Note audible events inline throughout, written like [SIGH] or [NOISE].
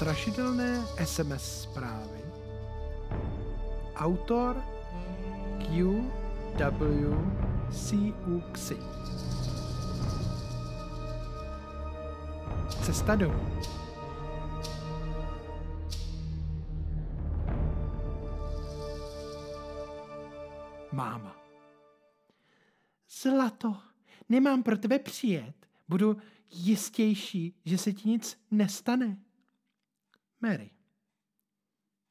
Strašidelné SMS zprávy. Autor QWCUXI. Cesta domů. Máma. Zlato, nemám pro tebe přijet. Budu jistější, že se ti nic nestane. Mary.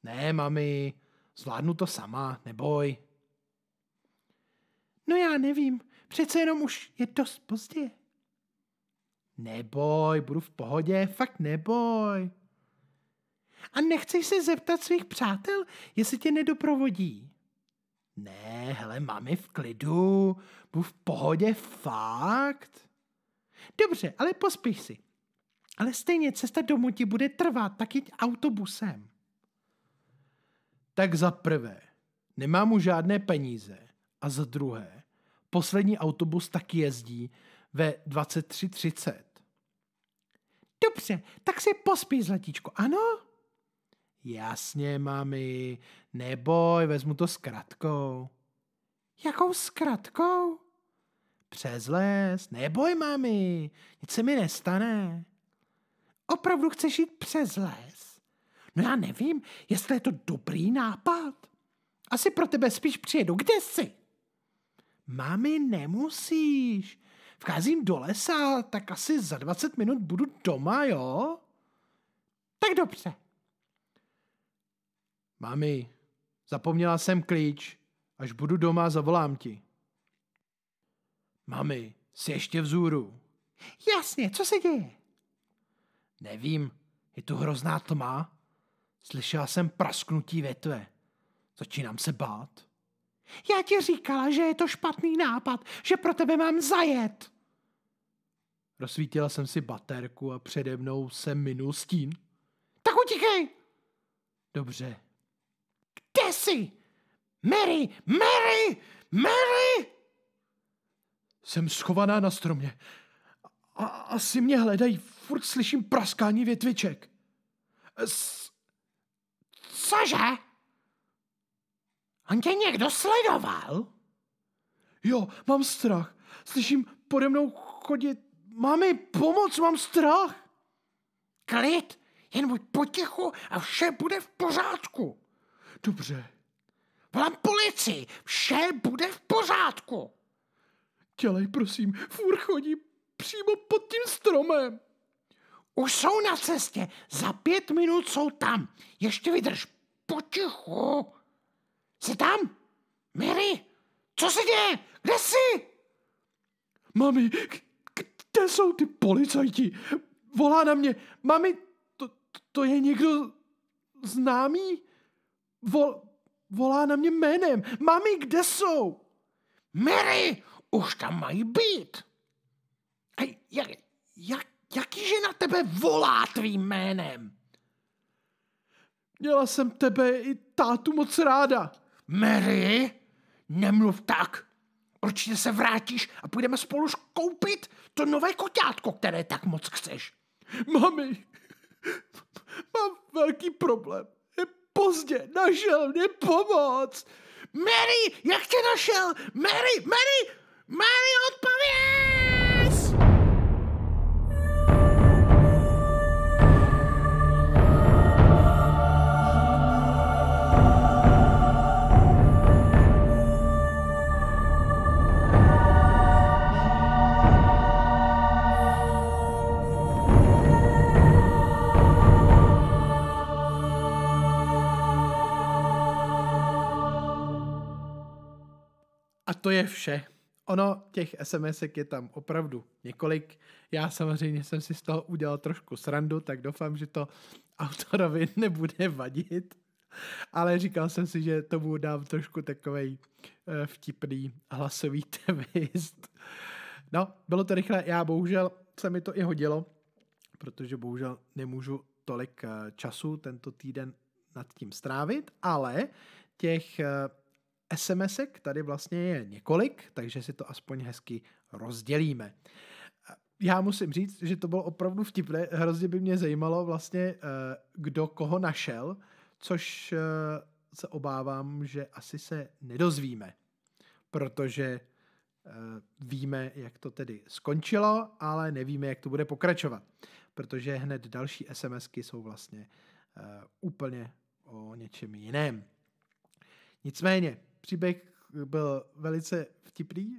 Ne, mami, zvládnu to sama, neboj. No já nevím, přece jenom už je dost pozdě. Neboj, budu v pohodě, fakt neboj. A nechceš se zeptat svých přátel, jestli tě nedoprovodí? Ne, hele, mami, v klidu, budu v pohodě, fakt. Dobře, ale pospíš si. Ale stejně cesta domů ti bude trvat, tak autobusem. Tak za prvé, nemám už žádné peníze. A za druhé, poslední autobus taky jezdí ve 23.30. Dobře, tak si pospíš, zlatíčko, ano? Jasně, mami, neboj, vezmu to s kratkou. Jakou zkratkou? Přes les, neboj, mami, nic se mi nestane. Opravdu chceš jít přes les? No já nevím, jestli je to dobrý nápad. Asi pro tebe spíš přijedu. Kde jsi? Mami, nemusíš. Vcházím do lesa, tak asi za 20 minut budu doma, jo? Tak dobře. Mami, zapomněla jsem klíč. Až budu doma, zavolám ti. Mami, jsi ještě vzůru. Jasně, co se děje? Nevím, je tu hrozná tma. Slyšela jsem prasknutí větve. Začínám se bát. Já ti říkala, že je to špatný nápad, že pro tebe mám zajet. Rozsvítila jsem si baterku a přede mnou se minul stín. Tak utíkej! Dobře. Kde jsi? Mary! Mary! Mary! Jsem schovaná na stromě. A asi mě hledají, furt slyším praskání větviček. S... Cože? On tě někdo sledoval? Jo, mám strach. Slyším pode mnou chodit. Mami, pomoc, mám strach. Klid, jen buď potichu a vše bude v pořádku. Dobře. Volám policii, vše bude v pořádku. Dělej, prosím, furt chodí přímo pod tím stromem. Už jsou na cestě, za pět minut jsou tam. Ještě vydrž, potichu. Jsi tam? Mary, co se děje? Kde jsi? Mami, kde jsou ty policajti? Volá na mě. Mami, to, to je někdo známý? Vol, volá na mě jménem. Mami, kde jsou? Mary, už tam mají být. A jak, jak, jakýže na tebe volá tvým jménem? Měla jsem tebe i tátu moc ráda. Mary, nemluv tak. Určitě se vrátíš a půjdeme spolu koupit to nové koťátko, které tak moc chceš. Mami, mám velký problém. Je pozdě, našel mě pomoc. Mary, jak tě našel? Mary, Mary, Mary, odpověz! A to je vše. Ono, těch sms je tam opravdu několik. Já samozřejmě jsem si z toho udělal trošku srandu, tak doufám, že to autorovi [LAUGHS] nebude vadit. Ale říkal jsem si, že tomu dám trošku takovej uh, vtipný hlasový [LAUGHS] twist. No, bylo to rychle. Já bohužel se mi to i hodilo, protože bohužel nemůžu tolik uh, času tento týden nad tím strávit, ale těch uh, SMSek tady vlastně je několik, takže si to aspoň hezky rozdělíme. já musím říct, že to bylo opravdu vtipné. Hrozně by mě zajímalo vlastně, uh, kdo koho našel, což uh, se obávám, že asi se nedozvíme, protože uh, víme, jak to tedy skončilo, ale nevíme, jak to bude pokračovat, protože hned další SMSky jsou vlastně úplně o něčem jiném. Nicméně, příběh byl velice vtipný,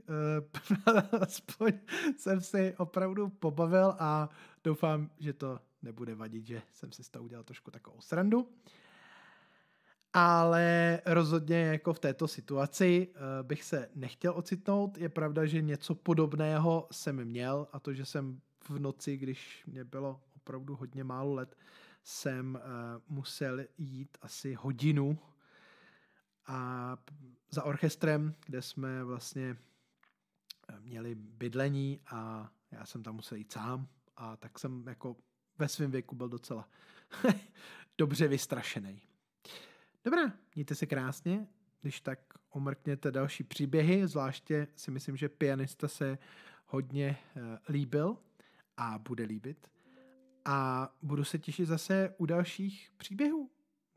[LAUGHS] aspoň jsem si opravdu pobavil a doufám, že to nebude vadit, že jsem si z toho udělal trošku takovou srandu. Ale rozhodně jako v této situaci uh, bych se nechtěl ocitnout. Je pravda, že něco podobného jsem měl a to, že jsem v noci, když mě bylo opravdu hodně málo let, jsem uh, musel jít asi hodinu a za orchestrem, kde jsme vlastně měli bydlení a já jsem tam musel jít sám a tak jsem jako ve svém věku byl docela [LAUGHS] dobře vystrašený. Dobrá, mějte se krásně, když tak omrkněte další příběhy, zvláště si myslím, že pianista se hodně uh, líbil a bude líbit. A budu se těšit zase u dalších příběhů,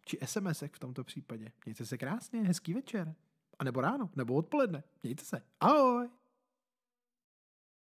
či sms v tomto případě. Mějte se krásně, hezký večer. A nebo ráno, nebo odpoledne. Mějte se. Ahoj!